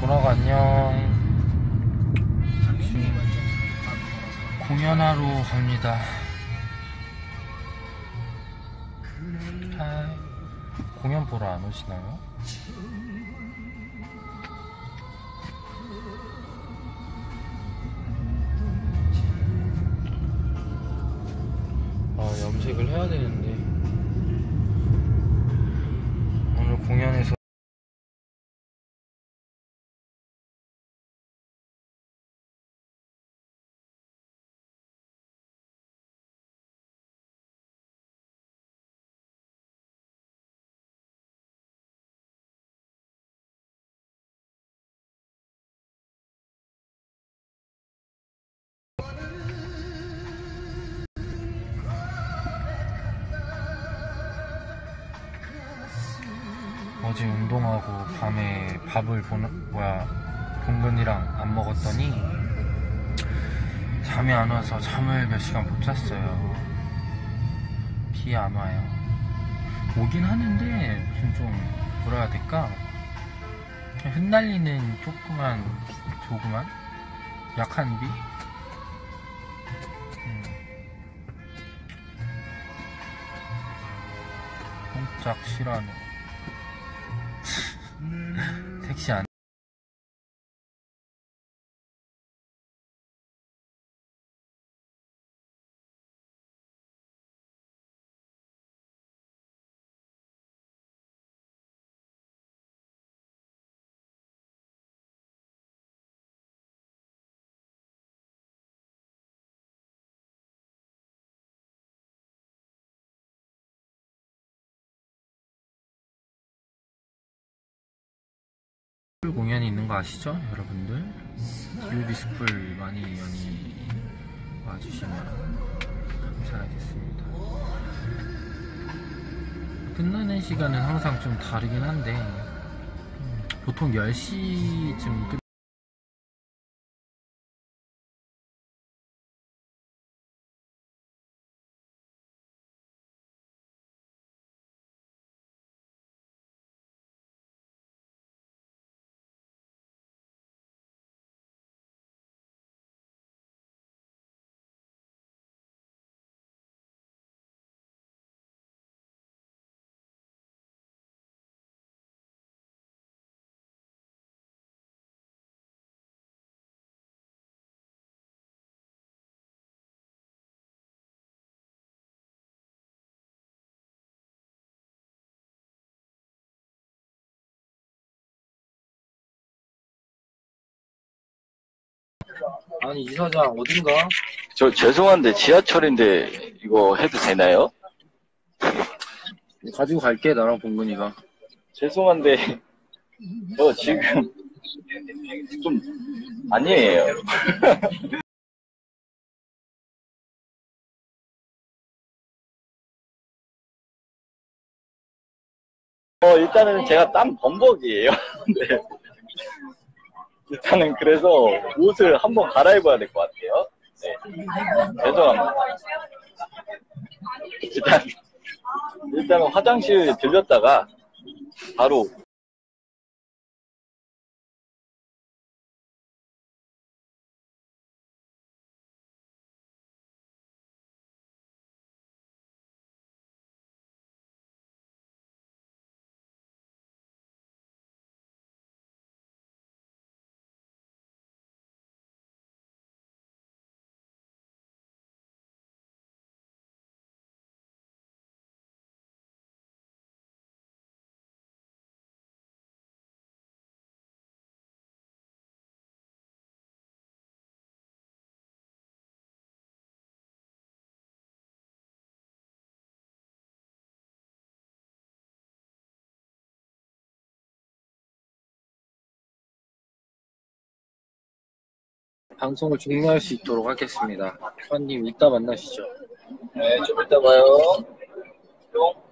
보라가 안녕. 공연하러 갑니다. 하이. 공연 보러 안 오시나요? 아, 염색을 해야 되는데. 어제 운동하고 밤에 밥을 보는 뭐야 동근이랑 안 먹었더니 잠이 안 와서 잠을 몇 시간 못 잤어요. 비 안 와요. 오긴 하는데 무슨 좀 뭐라 해야 될까? 흩날리는 조그만 조그만 약한 비? 짝 싫어하는 택시 안 공연이 있는 거 아시죠? 여러분들 기우비 스풀 많이 연이 와주시면 감사하겠습니다 끝나는 시간은 항상 좀 다르긴 한데 음, 보통 10시쯤 끝 아니 이사장 어딘가? 저 죄송한데 지하철인데 이거 해도 되나요? 가지고 갈게 나랑 봉근이가 죄송한데 저 지금 좀 아니에요. 어 일단은 제가 땀 범벅이에요. 네. 일단은 그래서 옷을 한번 갈아입어야 될 것 같아요. 네. 죄송합니다. 일단 일단은 화장실 들렸다가 바로 방송을 종료할 수 있도록 하겠습니다 후아님 이따 만나시죠 네, 좀 이따 봐요. 뿅.